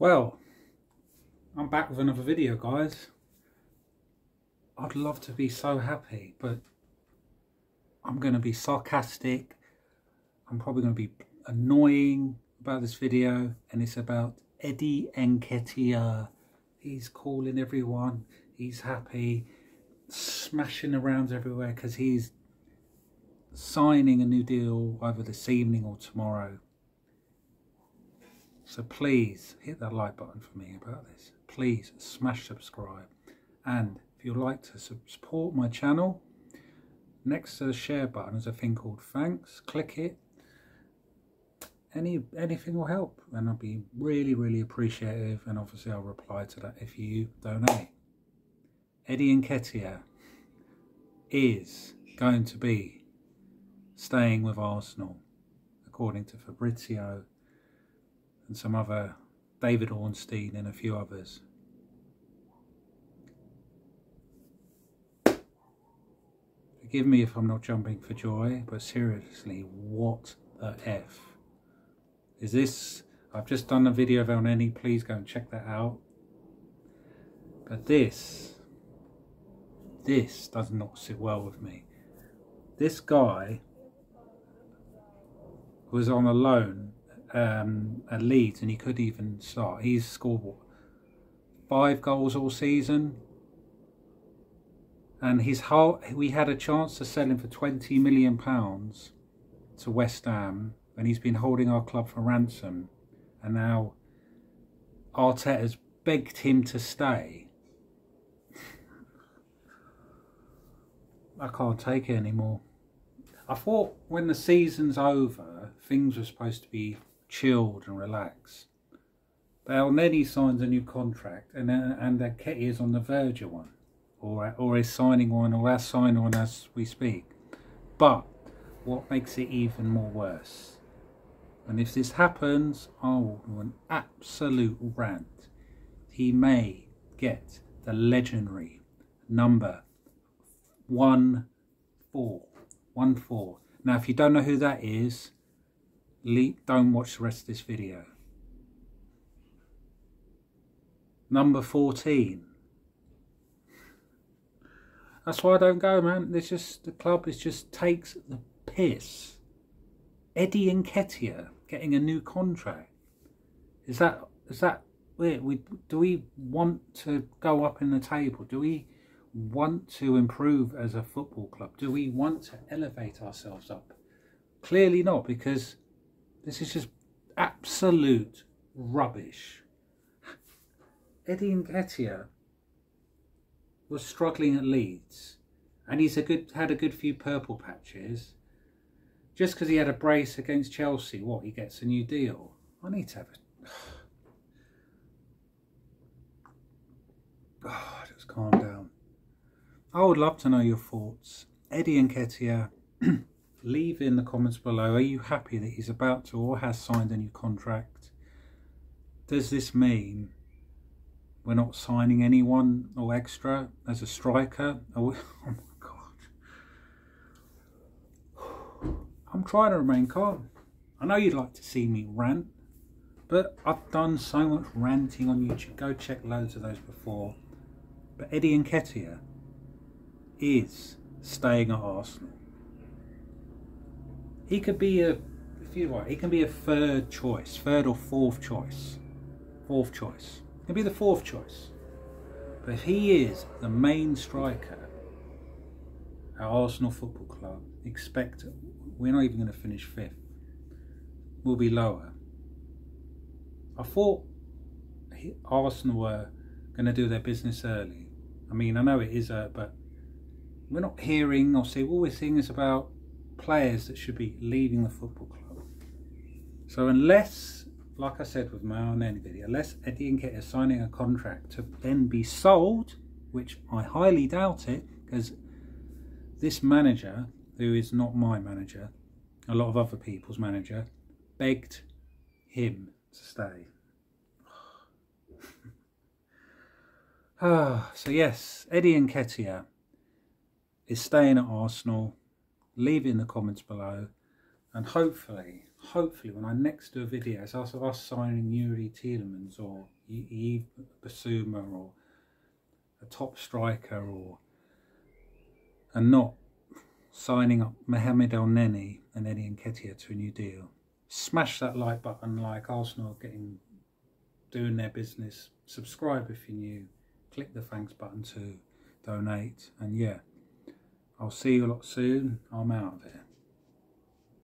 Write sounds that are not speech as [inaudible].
Well, I'm back with another video, guys. I'd love to be so happy, but I'm going to be sarcastic. I'm probably going to be annoying about this video, and it's about Eddie Nketiah. He's calling everyone. He's happy, smashing around everywhere because he's signing a new deal either this evening or tomorrow. So please hit that like button for me about this. Please smash subscribe. And if you'd like to support my channel, next to the share button is a thing called thanks. Click it. Any Anything will help and I'll be really, really appreciative. And obviously I'll reply to that if you donate. Eddie Nketiah is going to be staying with Arsenal, according to Fabrizio and some other David Ornstein and a few others. Forgive me if I'm not jumping for joy, but seriously, what the F? Is this, I've just done a video of Elneny, please go and check that out. But this, this does not sit well with me. This guy was on a loan um, at Leeds and he could even start. He's scored five goals all season. And his whole, we had a chance to sell him for 20 million pounds to West Ham and he's been holding our club for ransom. And now Arteta's begged him to stay. I can't take it anymore. I thought when the season's over, things were supposed to be chilled and relaxed. But Elneny signs a new contract and uh, and Ketty is on the verge of one. Or, or is signing one or has signed one as we speak. But what makes it even more worse? And if this happens, I will do an absolute rant. He may get the legendary number one four. One four. Now, if you don't know who that is, don't watch the rest of this video. Number 14. That's why I don't go, man. It's just, the club is just takes the piss. Eddie Nketiah getting a new contract. Is that, is that, we, do we want to go up in the table? Do we want to improve as a football club? Do we want to elevate ourselves up? Clearly not, because this is just absolute rubbish. Eddie Nketiah was struggling at Leeds, and he's a good had a good few purple patches. Just because he had a brace against Chelsea, what he gets a new deal? I need to have a. [sighs] God, just calm down. I would love to know your thoughts. Eddie Nketiah [clears throat] leave in the comments below. Are you happy that he's about to or has signed a new contract? Does this mean we're not signing anyone or extra as a striker? [laughs] Oh, my God. I'm trying to remain calm. I know you'd like to see me rant, but I've done so much ranting on YouTube. Go check loads of those before. But Eddie Nketiah is staying at Arsenal. He could be a, if you want, he can be a third choice, third or fourth choice, fourth choice. He can be the fourth choice. But if he is the main striker at Arsenal Football Club, expect we're not even going to finish fifth. We'll be lower. I thought Arsenal were going to do their business early. I mean, I know it is, a, but we're not hearing or seeing. All we're seeing is about players that should be leaving the football club. So unless, like I said with my own video, unless Eddie Nketiah is signing a contract to then be sold, which I highly doubt it, because this manager, who is not my manager, a lot of other people's manager, begged him to stay. ah, [sighs] [sighs] so yes, Eddie Nketiah is staying at Arsenal leave it in the comments below. And hopefully, hopefully when I next do a video, it's us, us signing Yuri Tielemans or Yves Bissouma or a top striker or and not signing up Mohamed Elneny and Eddie Nketiah to a new deal. Smash that like button like Arsenal getting doing their business. Subscribe if you're new. Click the thanks button to donate. And yeah, I'll see you a lot soon. I'm out of here.